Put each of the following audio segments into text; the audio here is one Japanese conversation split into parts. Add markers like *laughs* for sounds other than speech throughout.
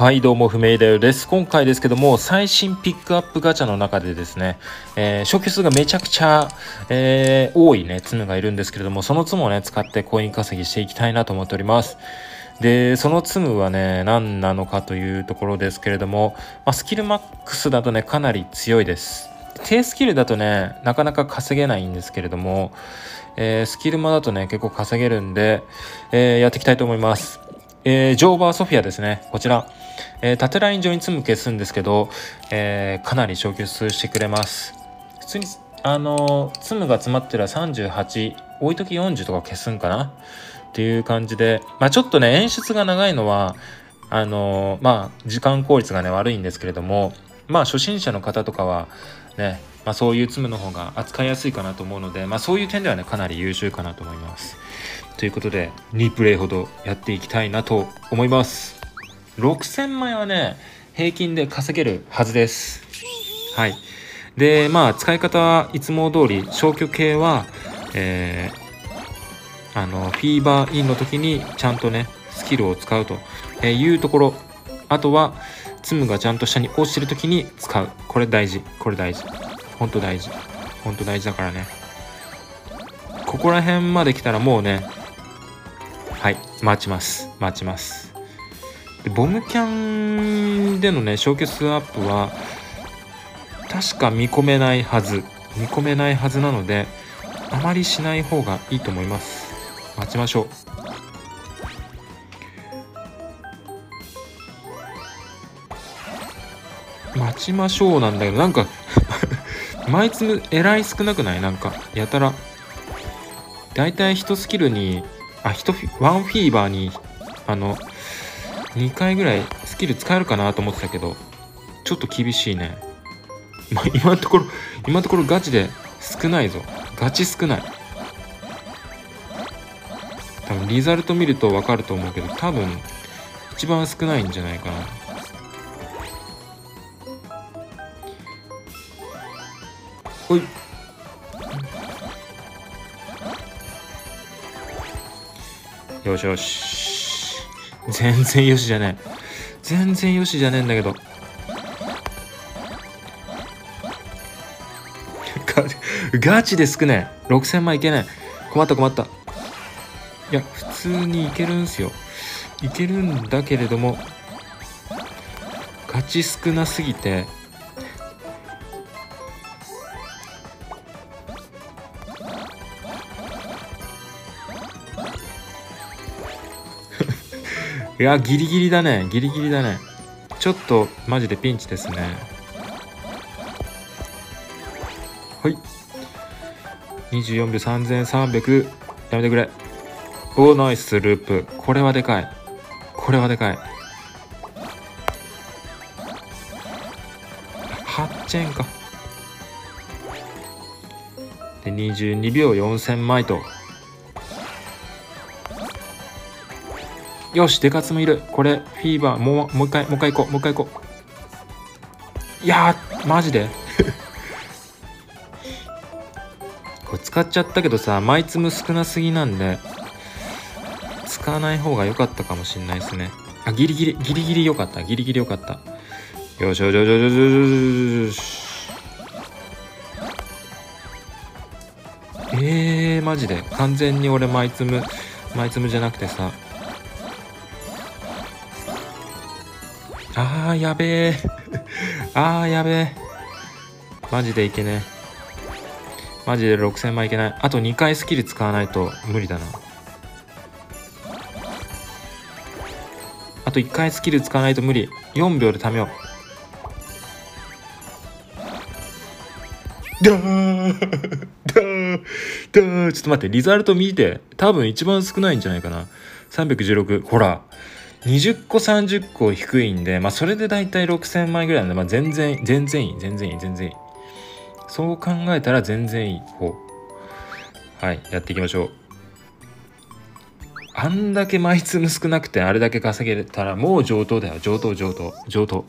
はいどうも不明だよです今回ですけども最新ピックアップガチャの中でですね、えー、初期数がめちゃくちゃ、えー、多いねツムがいるんですけれどもそのツムをね使ってコイン稼ぎしていきたいなと思っておりますでそのツムはね何なのかというところですけれども、まあ、スキルマックスだとねかなり強いです低スキルだとねなかなか稼げないんですけれども、えー、スキルマだとね結構稼げるんで、えやっていきたいと思いますえー、ジョーバーソフィアですね。こちら。えー、縦ライン上に積む消すんですけど、えー、かなり消去数してくれます。普通に、あのー、積むが詰まってるは38、置いとき40とか消すんかな？っていう感じで、まあちょっとね、演出が長いのは、あの、まあ時間効率がね、悪いんですけれども、まあ初心者の方とかは、ね、まあそういう積むの方が扱いやすいかなと思うので、まあそういう点ではね、かなり優秀かなと思います。ということで2プレイほどやっていきたいなと思います6000枚はね平均で稼げるはずです。はい。でまあ使い方はいつも通り消去系はえー、あのフィーバーインの時にちゃんとねスキルを使うというところ。あとはツムがちゃんと下に落ちてる時に使う。これ大事。これ大事。ほんと大事。ほんと大事だからね。ここら辺まで来たらもうねはい。待ちます。待ちます。でボムキャンでのね消去数アップは確か見込めないはず。見込めないはずなのであまりしない方がいいと思います。待ちましょう。待ちましょうなんだけどなんか *laughs* 枚数えらい少なくない？なんかやたら。だいたい1スキルにあ、1フィ、ワンフィーバーに、あの、2回ぐらいスキル使えるかなと思ってたけど、ちょっと厳しいね。まあ、今のところ、今のところガチで少ないぞ。ガチ少ない。多分リザルト見るとわかると思うけど、多分、一番少ないんじゃないかな。おい。よしよし。全然よしじゃねえ。全然よしじゃねえんだけど。ガチで少ねえ。6000万いけない。困った困った。いや、普通にいけるんすよ。いけるんだけれども、ガチ少なすぎて、いや、ギリギリだね。ギリギリだね。ちょっと、マジでピンチですね。はい。24秒3300。やめてくれ。おー、ナイスループ。これはでかい。これはでかい。8チェーンか。で、22秒4000枚と。よし、デカツもいる。これ、フィーバー、もう、もう一回、もう一回行こう、もう一回行こう。いやー、マジで？*laughs* これ使っちゃったけどさ、枚積む少なすぎなんで、使わない方が良かったかもしんないですね。あ、ギリギリ、ギリギリ良かった。ギリギリ良かった。よしよしよしよしよしよしよし。えー、マジで。完全に俺枚積む、枚積むじゃなくてさ、あーやべえ。あーやべえ。マジでいけねマジで6000万いけない。あと2回スキル使わないと無理だな。あと1回スキル使わないと無理。4秒で貯めよう。だーだーだーちょっと待ってリザルト見て多分一番少ないんじゃないかな316ほら20個30個低いんで、まあ、それで大体6000枚ぐらいなんで、まあ、全然全然いい全然いい全然いい。そう考えたら全然いい方。はいやっていきましょう。あんだけ枚数少なくてあれだけ稼げたらもう上等だよ。上等上等。上等。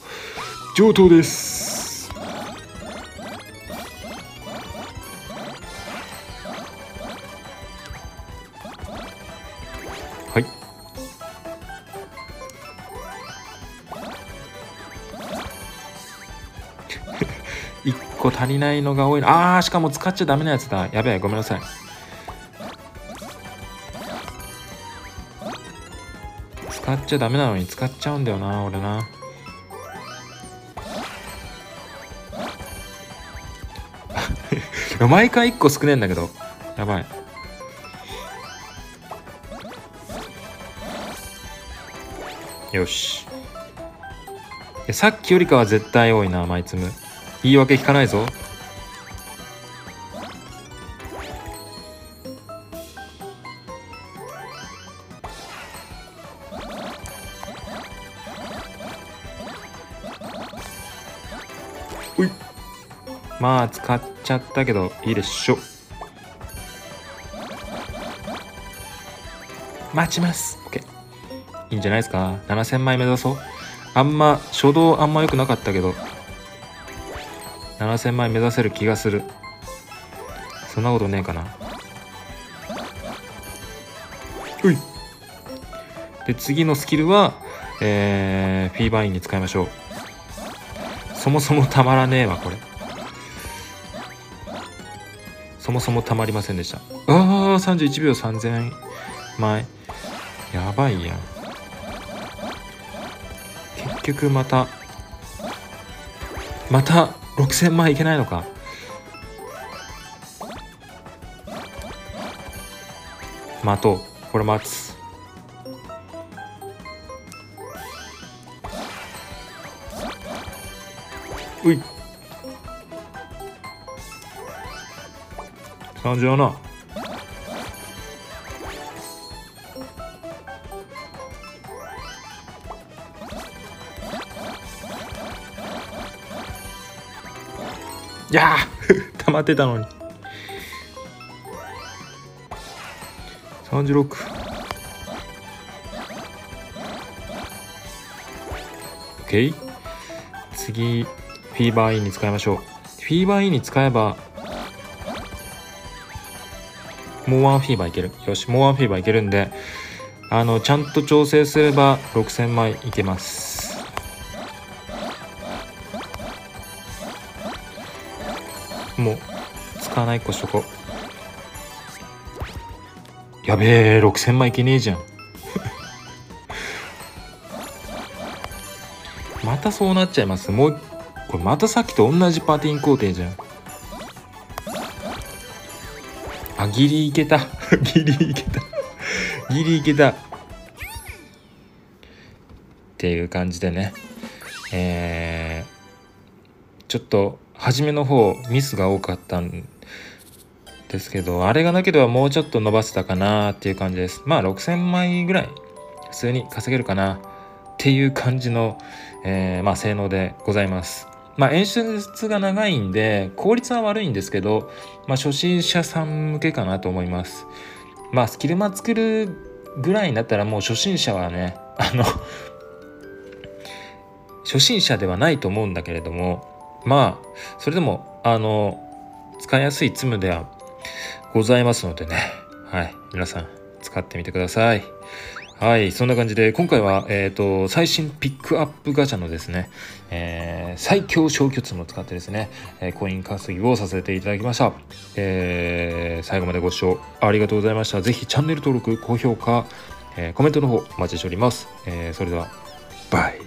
上等です。1個足りないのが多いな。あーしかも使っちゃダメなやつだ。やべえごめんなさい。使っちゃダメなのに使っちゃうんだよな俺な。*laughs* 毎回1個少ねえんだけど。やばい。よし。さっきよりかは絶対多いなマイツム言い訳聞かないぞ。うい。まあ使っちゃったけどいいでしょ。待ちます。OK いいんじゃないですか？7000枚目指そう。あんま初動あんま良くなかったけど7000枚目指せる気がする。そんなことねえかな。うい。で次のスキルはえー、フィーバーインに使いましょう。そもそもたまらねえわこれ。そもそもたまりませんでした。ああ31秒3000枚。やばいやん。結局またまた6000枚いけないのか。待とう。これ待つ。うい。感じはな。いやー *laughs* 溜まってたのに。36 OK 次フィーバーインに使いましょう。フィーバーインに使えばもうワンフィーバーいける。よしもうワンフィーバーいけるんであのちゃんと調整すれば6000枚いけます。もう使わないっこしとこやべえ6000枚いけねえじゃん。*laughs* またそうなっちゃいます。もうこれまたさっきと同じパーティン工程じゃん。あギリい *laughs* けた。ギリいけた。ギリいけた。っていう感じでね。えー、ちょっと初めの方ミスが多かったんですけどあれがなければもうちょっと伸ばせたかなっていう感じです。まあ6000枚ぐらい普通に稼げるかなっていう感じの、えー、まあ、性能でございます。まあ、演出が長いんで効率は悪いんですけど、まあ、初心者さん向けかなと思います。まあスキルマ作るぐらいになったらもう初心者はねあの初心者ではないと思うんだけれどもまあそれでもあの使いやすいツムではございますのでね。はい。皆さん使ってみてください。はい、そんな感じで今回は、えーと、最新ピックアップガチャのですね、えー、最強消去ツムを使ってですね、えー、コイン稼ぎをさせていただきました、えー、最後までご視聴ありがとうございました。是非チャンネル登録高評価、えコメントの方お待ちしております、えそれではバイ。